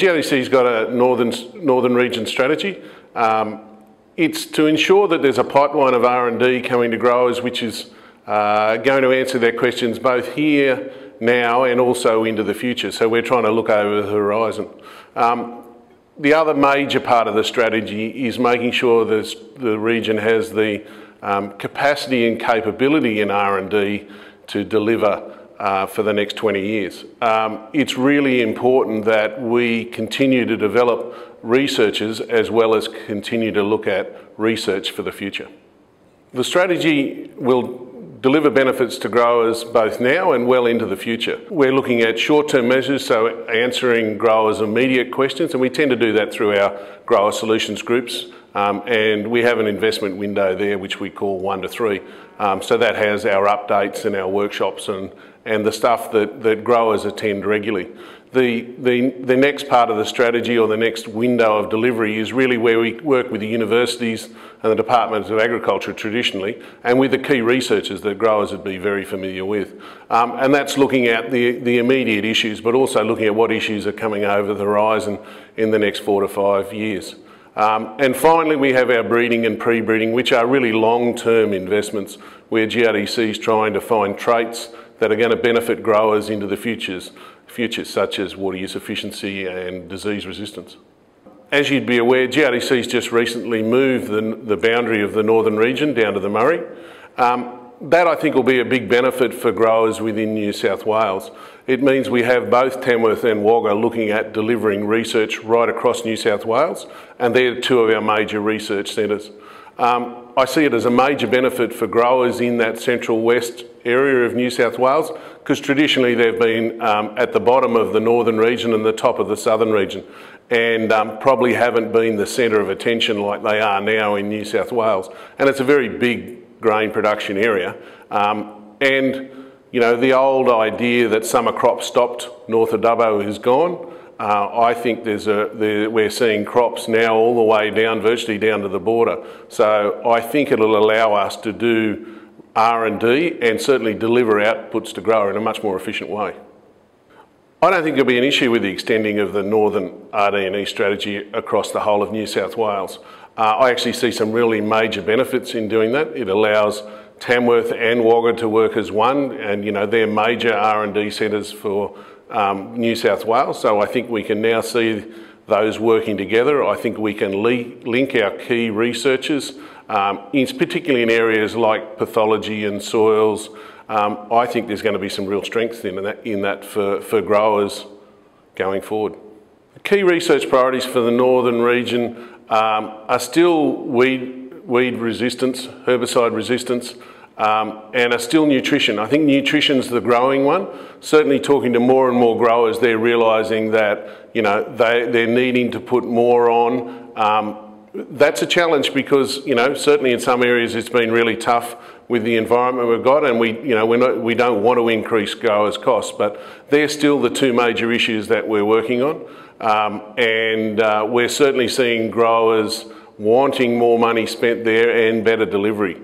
GRDC's got a northern, northern region strategy. Um, it's to ensure that there's a pipeline of R&D coming to growers which is uh, going to answer their questions both here, now and also into the future. So we're trying to look over the horizon. Um, the other major part of the strategy is making sure that the region has the um, capacity and capability in R&D to deliver uh, for the next 20 years. Um, it's really important that we continue to develop researchers as well as continue to look at research for the future. The strategy will deliver benefits to growers both now and well into the future. We're looking at short-term measures, so answering growers' immediate questions, and we tend to do that through our grower solutions groups. Um, and we have an investment window there which we call one to three. Um, so that has our updates and our workshops and, and the stuff that, that growers attend regularly. The, the, the next part of the strategy or the next window of delivery is really where we work with the universities and the departments of agriculture traditionally and with the key researchers that growers would be very familiar with. Um, and that's looking at the, the immediate issues but also looking at what issues are coming over the horizon in the next four to five years. Um, and finally, we have our breeding and pre-breeding, which are really long-term investments where GRDC is trying to find traits that are going to benefit growers into the futures futures such as water use efficiency and disease resistance. As you'd be aware, GRDC's just recently moved the, the boundary of the northern region down to the Murray. Um, that I think will be a big benefit for growers within New South Wales. It means we have both Tamworth and Wagga looking at delivering research right across New South Wales, and they're two of our major research centres. Um, I see it as a major benefit for growers in that central west area of New South Wales because traditionally they've been um, at the bottom of the northern region and the top of the southern region and um, probably haven't been the centre of attention like they are now in New South Wales. And it's a very big grain production area. Um, and, you know, the old idea that summer crops stopped north of Dubbo is gone. Uh, I think there's a, there, we're seeing crops now all the way down, virtually down to the border. So I think it'll allow us to do R&D and certainly deliver outputs to grower in a much more efficient way. I don't think there'll be an issue with the extending of the northern RD&E strategy across the whole of New South Wales. Uh, I actually see some really major benefits in doing that. It allows Tamworth and Wagga to work as one and you know they're major R&D centres for um, New South Wales. So I think we can now see those working together. I think we can link our key researchers, um, in, particularly in areas like pathology and soils. Um, I think there's going to be some real strength in that, in that for, for growers going forward. Key research priorities for the northern region um, are still weed, weed resistance, herbicide resistance, um, and are still nutrition. I think nutrition's the growing one. Certainly talking to more and more growers, they're realising that, you know, they, they're needing to put more on. Um, that's a challenge because, you know, certainly in some areas it's been really tough with the environment we've got and we, you know, we're not, we don't want to increase growers' costs, but they're still the two major issues that we're working on. Um, and uh, we're certainly seeing growers wanting more money spent there and better delivery.